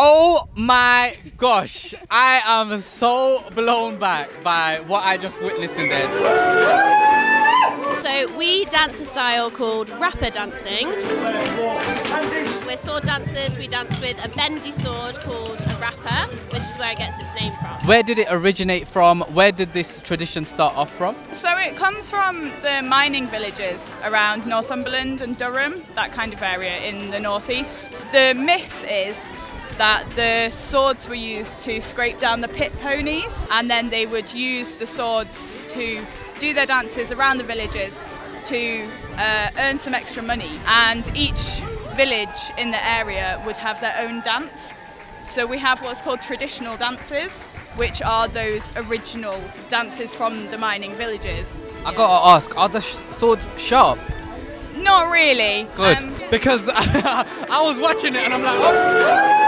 Oh my gosh, I am so blown back by what I just witnessed in there. So we dance a style called rapper dancing. We're sword dancers. We dance with a bendy sword called a rapper, which is where it gets its name from. Where did it originate from? Where did this tradition start off from? So it comes from the mining villages around Northumberland and Durham, that kind of area in the northeast. The myth is that the swords were used to scrape down the pit ponies and then they would use the swords to do their dances around the villages to uh, earn some extra money and each village in the area would have their own dance so we have what's called traditional dances which are those original dances from the mining villages I gotta ask, are the sh- swords sharp? not really Good. Um, because I was watching it and I'm like, oh.